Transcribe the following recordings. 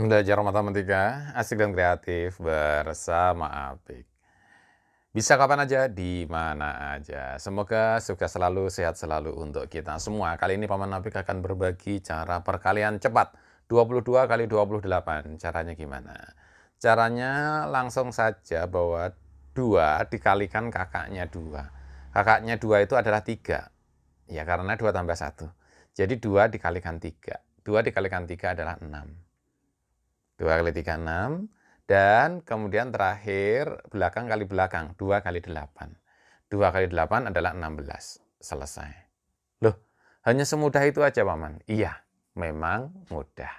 Belajar matematika asik dan kreatif bersama Apik. Bisa kapan aja, di mana aja. Semoga sukses selalu, sehat selalu untuk kita semua. Kali ini Paman Apik akan berbagi cara perkalian cepat. 22 kali 28. Caranya gimana? Caranya langsung saja bahwa 2 dikalikan kakaknya 2. Kakaknya 2 itu adalah 3. Ya karena 2 tambah 1. Jadi 2 dikalikan 3. 2 dikalikan 3 adalah 6. 2 kali 3, 6. Dan kemudian terakhir belakang kali belakang, 2 kali 8. 2 kali 8 adalah 16. Selesai. Loh, hanya semudah itu aja Paman? Iya, memang mudah.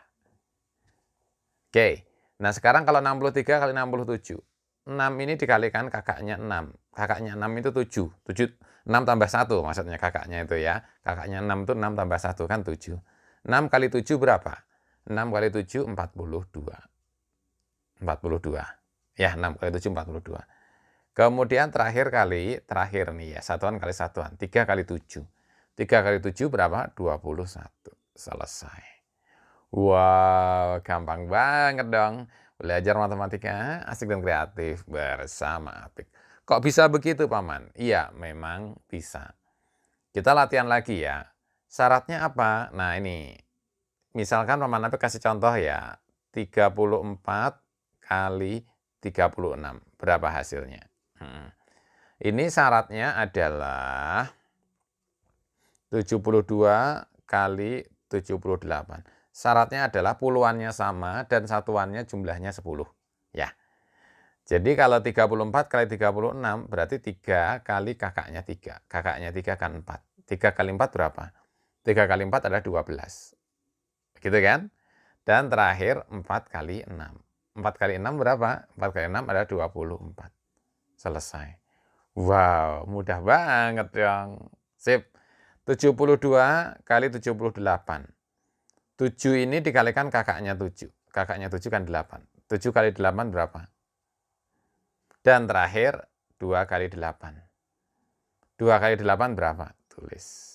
Oke, nah sekarang kalau 63 kali 67. 6 ini dikalikan kakaknya 6. Kakaknya 6 itu 7. 7 6 tambah 1 maksudnya kakaknya itu ya. Kakaknya 6 itu 6 tambah 1 kan 7. 6 kali 7 berapa? 6 kali 7, 42. 42. Ya, 6 kali 7, 42. Kemudian terakhir kali, terakhir nih ya, satuan kali satuan. 3 kali 7. 3 kali 7 berapa? 21. Selesai. Wow, gampang banget dong. Belajar matematika asik dan kreatif bersama Apik. Kok bisa begitu, Paman? Iya, memang bisa. Kita latihan lagi ya. Syaratnya apa? Nah, ini misalkan Paman Nabi kasih contoh ya, 34 kali 36. Berapa hasilnya? Hmm. Ini syaratnya adalah 72 kali 78. Syaratnya adalah puluhannya sama dan satuannya jumlahnya 10. Ya. Jadi kalau 34 kali 36 berarti 3 kali kakaknya 3. Kakaknya 3 kan 4. 3 kali 4 berapa? 3 kali 4 adalah 12. Gitu kan? Dan terakhir 4 kali 6. 4 kali 6 berapa? 4 kali 6 adalah 24. Selesai. Wow, mudah banget dong. Sip. 72 kali 78. 7 ini dikalikan kakaknya 7. Kakaknya 7 kan 8. 7 kali 8 berapa? Dan terakhir 2 kali 8. 2 kali 8 berapa? Tulis.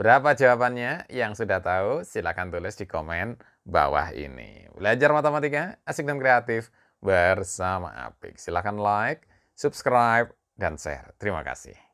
Berapa jawabannya? Yang sudah tahu silahkan tulis di komen bawah ini. Belajar matematika asik dan kreatif bersama Apik. Silahkan like, subscribe, dan share. Terima kasih.